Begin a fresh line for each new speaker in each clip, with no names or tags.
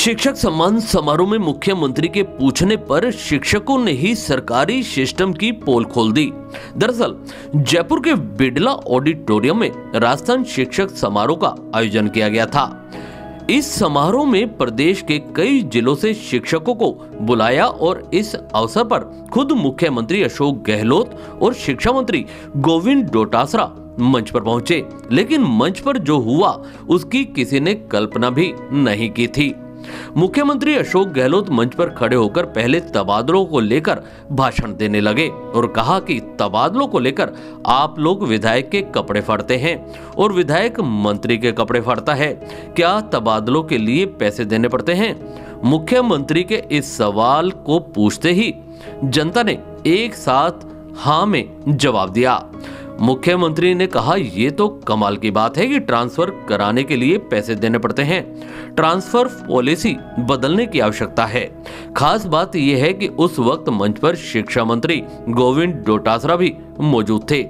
शिक्षक सम्मान समारोह में मुख्यमंत्री के पूछने पर शिक्षकों ने ही सरकारी सिस्टम की पोल खोल दी। दरअसल, जयपुर के बिड़ला ऑडिटोरियम में राजस्थान शिक्षक समारोह का आयोजन किया गया था। इस समारोह में प्रदेश के कई जिलों से शिक्षकों को बुलाया और इस अवसर पर खुद मुख्यमंत्री अशोक गहलोत और शिक्षा मंत्री गोविंद डोटासरा मंच पर पहुँचे। लेकिन मंच पर जो हुआ, उसकी किसी ने कल्पना भी नहीं की थी। मुख्यमंत्री अशोक गहलोत मंच पर खड़े होकर पहले तबादलों को लेकर भाषण देने लगे और कहा कि तबादलों को लेकर आप लोग विधायक के कपड़े फाड़ते हैं और विधायक मंत्री के कपड़े फाड़ता है। क्या तबादलों के लिए पैसे देने पड़ते हैं? मुख्यमंत्री के इस सवाल को पूछते ही जनता ने एक साथ हाँ में जवाब दिया। मुख्यमंत्री ने कहा, ये तो कमाल की बात है कि ट्रांसफ़र कराने के लिए पैसे देने पड़ते हैं। ट्रांसफ़र पॉलिसी बदलने की आवश्यकता है। खास बात यह है कि उस वक्त मंच पर शिक्षा मंत्री गोविंद डोटासरा भी मौजूद थे।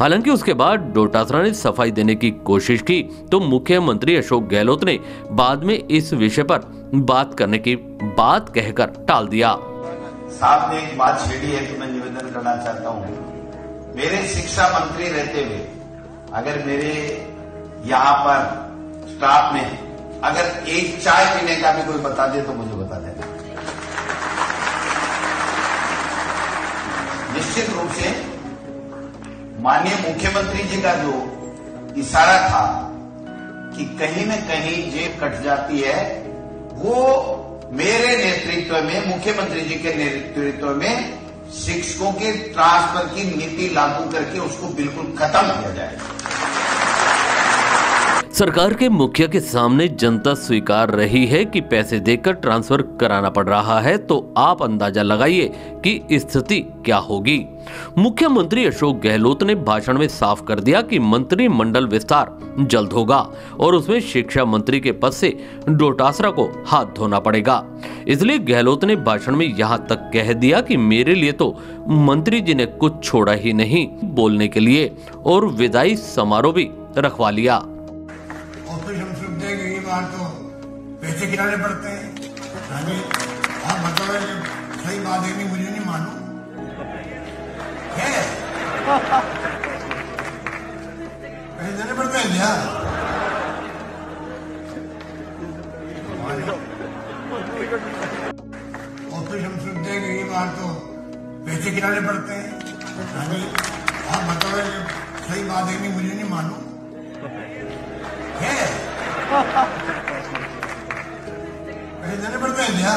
हालाँकि उसके बाद डोटासरा ने सफ़ाई देने की कोशिश की तो मुख्यमंत्री अशोक गहलोत ने बाद में इस विषय पर बात करने की बात कहकर टाल दिया।
साहब ने एक बात छेड़ी है तो मैं निवेदन करना चाहता हूँ। मेरे शिक्षा मंत्री रहते हुए, अगर मेरे यहाँ पर स्टाफ में अगर एक चाय पीने का भी कोई बता दे तो मुझे बता देना। निश्चित रूप से माननीय मुख्यमंत्री जी का जो इशारा था कि कहीं न कहीं जेब कट जाती है, वो मेरे नेतृत्व में, मुख्यमंत्री जी के नेतृत्व में शिक्षकों के ट्रांसफ़र की नीति लागू करके उसको बिल्कुल खत्म किया जाए।
सरकार के मुखिया के सामने जनता स्वीकार रही है कि पैसे देकर ट्रांसफ़र कराना पड़ रहा है तो आप अंदाज़ा लगाइए कि स्थिति क्या होगी। मुख्यमंत्री अशोक गहलोत ने भाषण में साफ़ कर दिया कि मंत्रिमंडल विस्तार जल्द होगा और उसमें शिक्षा मंत्री के पद से डोटासरा को हाथ धोना पड़ेगा। इसलिए गहलोत ने भाषण में यहाँ तक कह दिया कि मेरे लिए तो मंत्री जी ने कुछ छोड़ा ही नहीं बोलने के लिए और विदाई समारोह भी रखवा लिया।
बार तो पैसे गिराने पड़ते हैं। हाँ बताओ सही बात है नहीं, मुझे नहीं मानू पैसे देने पड़ते हैं क्या? और हम सुनते हैं कि ये बार तो पैसे गिराने पड़ते हैं। हाँ बताओ सही बात है नहीं, मुझे नहीं मानू है। 哎，咱那边拜年。